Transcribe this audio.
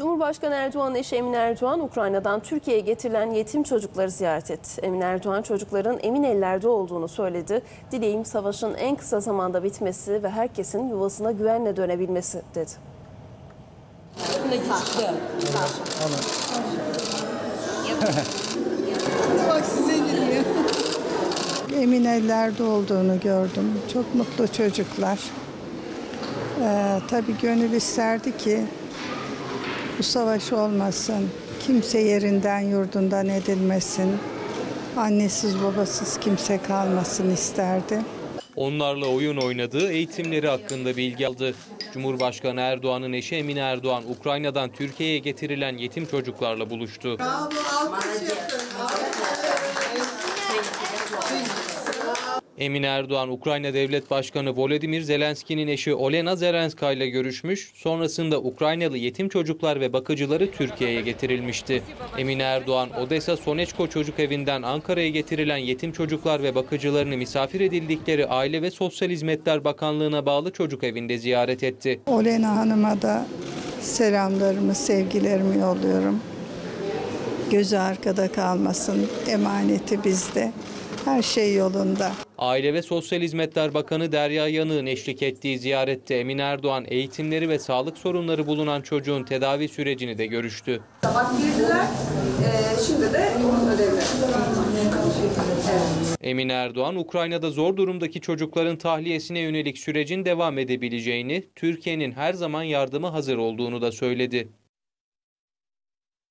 Cumhurbaşkanı Erdoğan'ın eşi Emine Erdoğan, Ukrayna'dan Türkiye'ye getirilen yetim çocukları ziyaret etti. Emine Erdoğan çocukların emin ellerde olduğunu söyledi. Dileğim savaşın en kısa zamanda bitmesi ve herkesin yuvasına güvenle dönebilmesi dedi. Bak size. Emin ellerde olduğunu gördüm. Çok mutlu çocuklar. Ee, tabii gönül isterdi ki bu savaş olmasın. Kimse yerinden yurdundan edilmesin. Annesiz babasız kimse kalmasın isterdi. Onlarla oyun oynadığı eğitimleri hakkında bilgi aldı. Cumhurbaşkanı Erdoğan'ın eşi Emine Erdoğan, Ukrayna'dan Türkiye'ye getirilen yetim çocuklarla buluştu. Bravo, alkış yapın. Emine Erdoğan, Ukrayna Devlet Başkanı Volodymyr Zelenski'nin eşi Olena Zelenska ile görüşmüş, sonrasında Ukraynalı yetim çocuklar ve bakıcıları Türkiye'ye getirilmişti. Emine Erdoğan, Odessa Soneçko Çocuk Evi'nden Ankara'ya getirilen yetim çocuklar ve bakıcılarını misafir edildikleri Aile ve Sosyal Hizmetler Bakanlığı'na bağlı çocuk evinde ziyaret etti. Olena Hanım'a da selamlarımı, sevgilerimi yolluyorum. Gözü arkada kalmasın. Emaneti bizde. Her şey yolunda. Aile ve Sosyal Hizmetler Bakanı Derya Yanık'ın eşlik ettiği ziyarette Emine Erdoğan eğitimleri ve sağlık sorunları bulunan çocuğun tedavi sürecini de görüştü. Sabah girdiler, eee, şimdi de onun ödevleri. Emine Erdoğan, Ukrayna'da zor durumdaki çocukların tahliyesine yönelik sürecin devam edebileceğini, Türkiye'nin her zaman yardıma hazır olduğunu da söyledi.